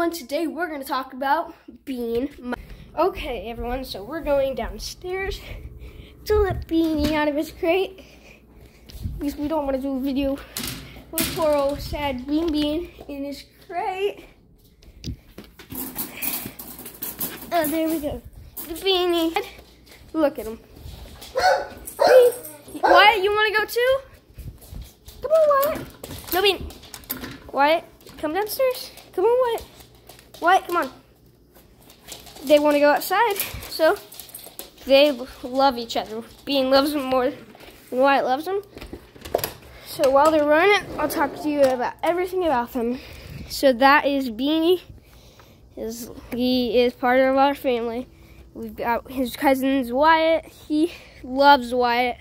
everyone. Today we're going to talk about Bean. My- okay, everyone. So we're going downstairs to let Beanie out of his crate because we don't want to do a video with poor old sad Bean Bean in his crate. Oh, there we go. The Beanie. Look at him. Wyatt, you want to go too? Come on, Wyatt. No, Bean. Wyatt, come downstairs. Come on, Wyatt. Wyatt, come on. They want to go outside, so they love each other. Bean loves them more than Wyatt loves them. So while they're running, I'll talk to you about everything about them. So that is Beanie. His, he is part of our family. We've got his cousins Wyatt. He loves Wyatt.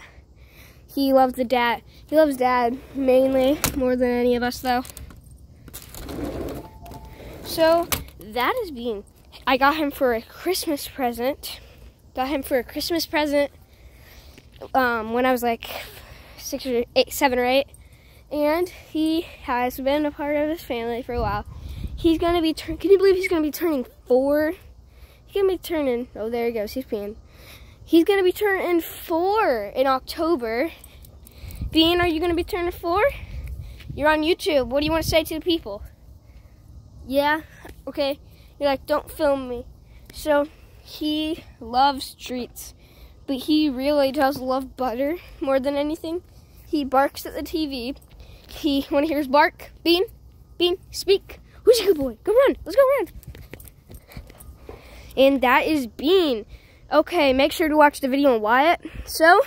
He loves the dad. He loves dad mainly more than any of us though. So that is Bean. I got him for a Christmas present. Got him for a Christmas present um, when I was like six or eight, seven or eight, and he has been a part of his family for a while. He's gonna be. Can you believe he's gonna be turning four? He's gonna be turning. Oh, there he goes. He's peeing. He's gonna be turning four in October. Bean, are you gonna be turning four? You're on YouTube. What do you want to say to the people? Yeah, okay. You're like, don't film me. So he loves treats, but he really does love butter more than anything. He barks at the TV. He want to hear his bark. Bean, Bean, speak. Who's a good boy? Go run. Let's go run. And that is Bean. Okay, make sure to watch the video on Wyatt. So,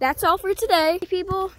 that's all for today, people.